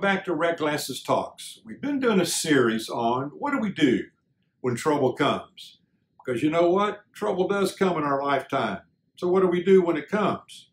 back to Red Glasses Talks. We've been doing a series on what do we do when trouble comes? Because you know what? Trouble does come in our lifetime. So what do we do when it comes?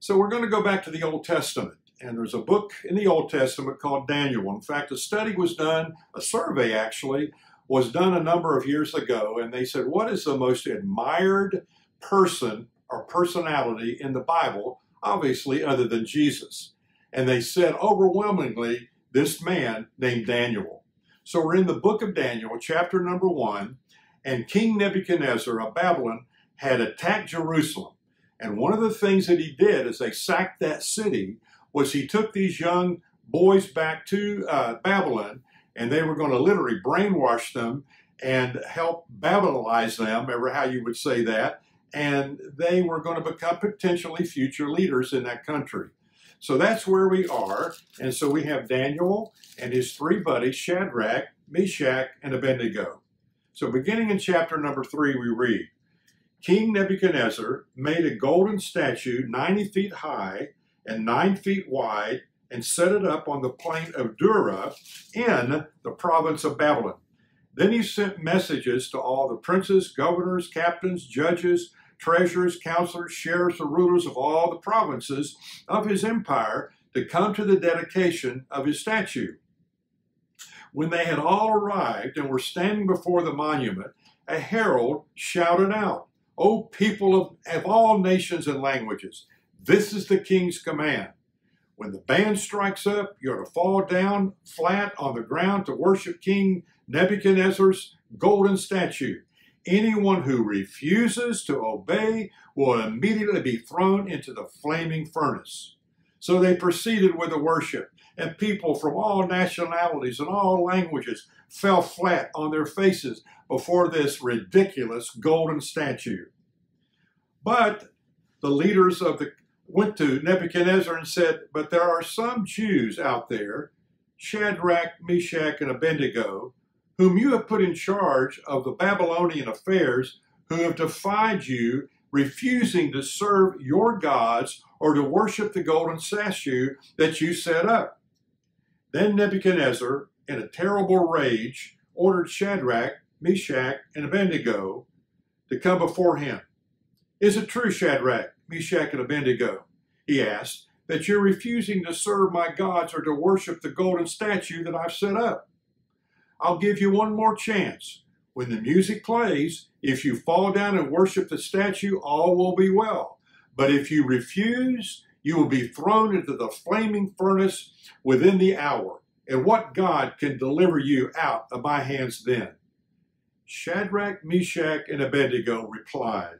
So we're going to go back to the Old Testament. And there's a book in the Old Testament called Daniel. In fact, a study was done, a survey actually, was done a number of years ago. And they said, what is the most admired person or personality in the Bible, obviously, other than Jesus? And they said overwhelmingly, this man named Daniel. So we're in the book of Daniel, chapter number one, and King Nebuchadnezzar of Babylon had attacked Jerusalem. And one of the things that he did as they sacked that city was he took these young boys back to uh, Babylon, and they were going to literally brainwash them and help Babylonize them, ever how you would say that, and they were going to become potentially future leaders in that country. So that's where we are. And so we have Daniel and his three buddies, Shadrach, Meshach, and Abednego. So beginning in chapter number three, we read, King Nebuchadnezzar made a golden statue 90 feet high and 9 feet wide and set it up on the plain of Dura in the province of Babylon. Then he sent messages to all the princes, governors, captains, judges, treasurers, counselors, sheriffs, and rulers of all the provinces of his empire to come to the dedication of his statue. When they had all arrived and were standing before the monument, a herald shouted out, O people of, of all nations and languages, this is the king's command. When the band strikes up, you're to fall down flat on the ground to worship King Nebuchadnezzar's golden statue. Anyone who refuses to obey will immediately be thrown into the flaming furnace. So they proceeded with the worship, and people from all nationalities and all languages fell flat on their faces before this ridiculous golden statue. But the leaders of the went to Nebuchadnezzar and said, But there are some Jews out there, Shadrach, Meshach, and Abednego, whom you have put in charge of the Babylonian affairs, who have defied you, refusing to serve your gods or to worship the golden statue that you set up. Then Nebuchadnezzar, in a terrible rage, ordered Shadrach, Meshach, and Abednego to come before him. Is it true, Shadrach, Meshach, and Abednego, he asked, that you're refusing to serve my gods or to worship the golden statue that I've set up? I'll give you one more chance. When the music plays, if you fall down and worship the statue, all will be well. But if you refuse, you will be thrown into the flaming furnace within the hour. And what God can deliver you out of my hands then? Shadrach, Meshach, and Abednego replied,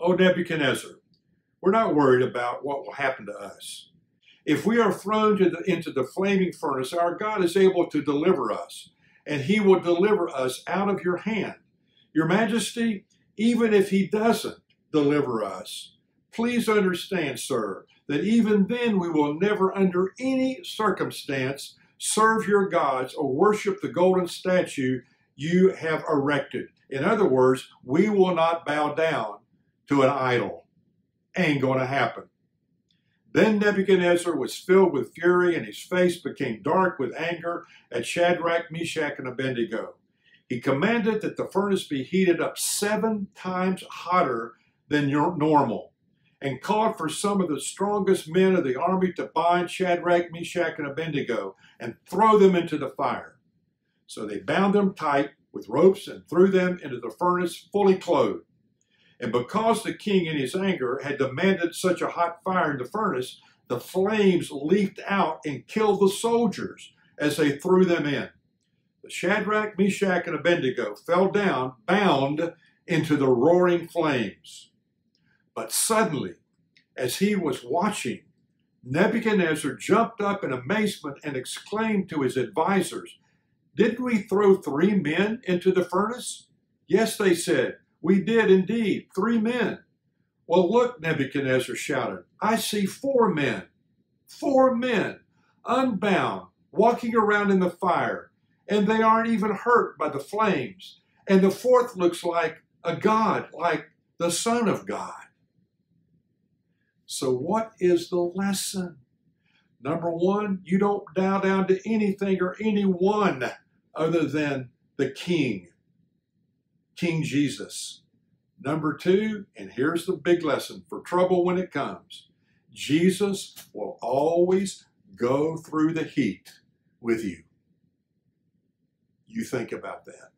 O Nebuchadnezzar, we're not worried about what will happen to us. If we are thrown the, into the flaming furnace, our God is able to deliver us, and he will deliver us out of your hand. Your Majesty, even if he doesn't deliver us, please understand, sir, that even then we will never, under any circumstance, serve your gods or worship the golden statue you have erected. In other words, we will not bow down to an idol. Ain't going to happen. Then Nebuchadnezzar was filled with fury, and his face became dark with anger at Shadrach, Meshach, and Abednego. He commanded that the furnace be heated up seven times hotter than normal, and called for some of the strongest men of the army to bind Shadrach, Meshach, and Abednego and throw them into the fire. So they bound them tight with ropes and threw them into the furnace fully clothed. And because the king in his anger had demanded such a hot fire in the furnace, the flames leaped out and killed the soldiers as they threw them in. Shadrach, Meshach, and Abednego fell down, bound into the roaring flames. But suddenly, as he was watching, Nebuchadnezzar jumped up in amazement and exclaimed to his advisers, Didn't we throw three men into the furnace? Yes, they said. We did indeed, three men. Well, look, Nebuchadnezzar shouted, I see four men, four men, unbound, walking around in the fire, and they aren't even hurt by the flames. And the fourth looks like a God, like the Son of God. So, what is the lesson? Number one, you don't bow down to anything or anyone other than the King, King Jesus. Number two, and here's the big lesson for trouble when it comes Jesus will always go through the heat with you. You think about that.